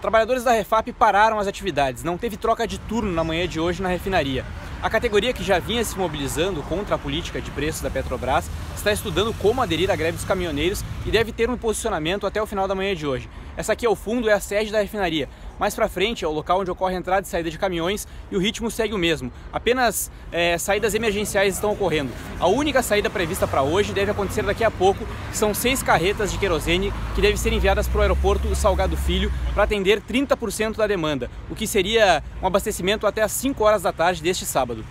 trabalhadores da Refap pararam as atividades, não teve troca de turno na manhã de hoje na refinaria. A categoria que já vinha se mobilizando contra a política de preços da Petrobras está estudando como aderir à greve dos caminhoneiros e deve ter um posicionamento até o final da manhã de hoje. Essa aqui ao fundo é a sede da refinaria. Mais para frente é o local onde ocorre a entrada e saída de caminhões e o ritmo segue o mesmo. Apenas é, saídas emergenciais estão ocorrendo. A única saída prevista para hoje deve acontecer daqui a pouco, são seis carretas de querosene que devem ser enviadas para o aeroporto Salgado Filho para atender 30% da demanda, o que seria um abastecimento até às 5 horas da tarde deste sábado.